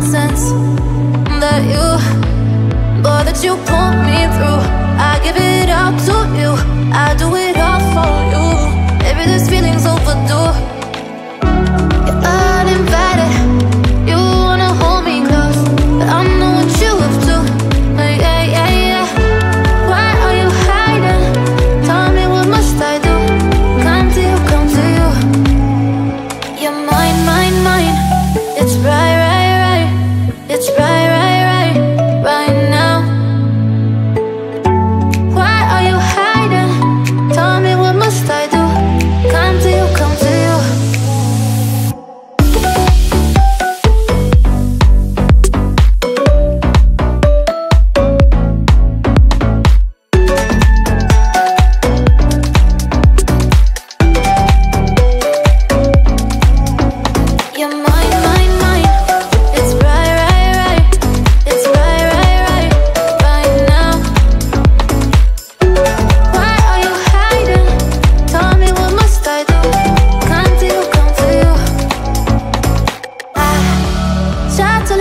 nonsense that you, boy, that you pull me through. I give it up to you, I do it all for you.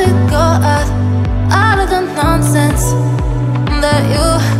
to go out, out of the nonsense that you